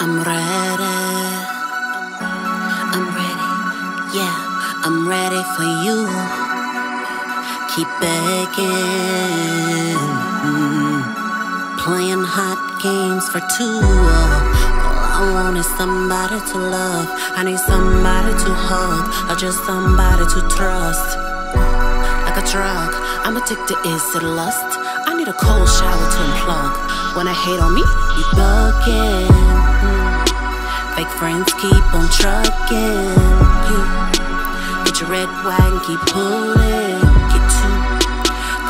I'm ready. I'm ready. Yeah, I'm ready for you. Keep begging. Mm. Playing hot games for two. All I want is somebody to love. I need somebody to hug. Or just somebody to trust. Like a drug, I'm addicted. Is it lust? Need a cold shower to unplug. When I hate on me, you bugging. Mm. Fake friends keep on trucking you. Get your red wagon, keep pulling. Get two.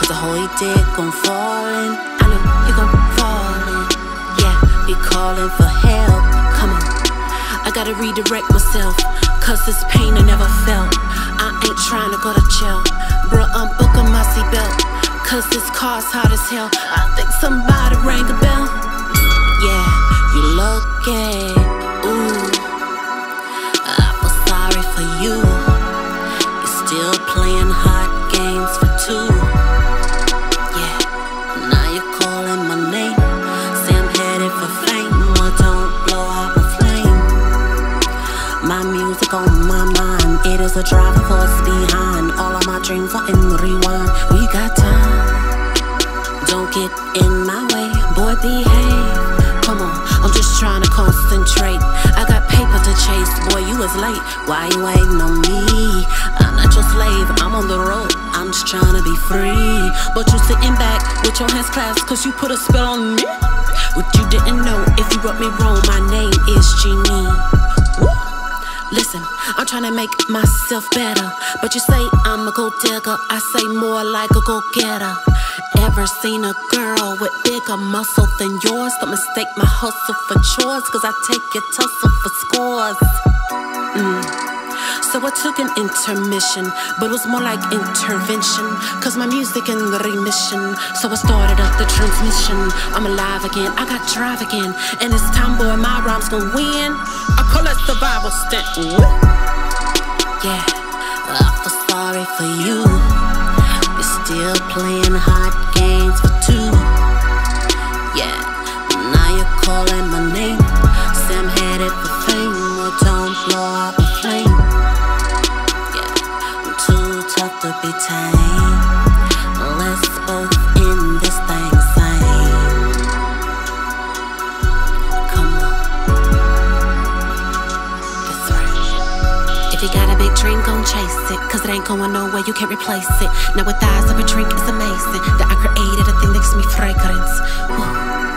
Cause the whole dick gon' fall in. I know you gon' fall in. Yeah, be calling for help. Come on. I gotta redirect myself. Cause this pain I never felt. I ain't trying to go to jail. Bruh, I'm booking my seatbelt. Cause this car's hot as hell. I think somebody rang a bell. Yeah, you lucky. Ooh, I feel sorry for you. You're still playing hot games for two. Yeah, now you're calling my name. Say I'm headed for fame. Well, don't blow out my flame. My music on my mind. It is a driving force behind. All of my dreams are in get in my way, boy, behave. Come on, I'm just trying to concentrate. I got paper to chase, boy, you was late. Why you waiting on me? I'm not your slave, I'm on the road. I'm just trying to be free. But you sitting back with your hands clasped, cause you put a spell on me. What you didn't know, if you rub me wrong, my name is Genie. Woo. Listen, I'm trying to make myself better. But you say I'm a gold digger, I say more like a go getter. Ever seen a girl with bigger muscle than yours? Don't mistake my hustle for chores, cause I take your tussle for scores. So I took an intermission, but it was more like intervention. Cause my music in the remission. So I started up the transmission. I'm alive again, I got drive again. And this time, boy, my rhymes gon' win. I call it survival stint. Woo. Yeah, I feel sorry for you. You're still playing hot games be tamed. Let's both end this thing same. Come on. That's right. If you got a big dream, gon' chase it. Cause it ain't going nowhere, you can't replace it. Now, with eyes of a drink, it's amazing that I created a thing that gives me fragrance.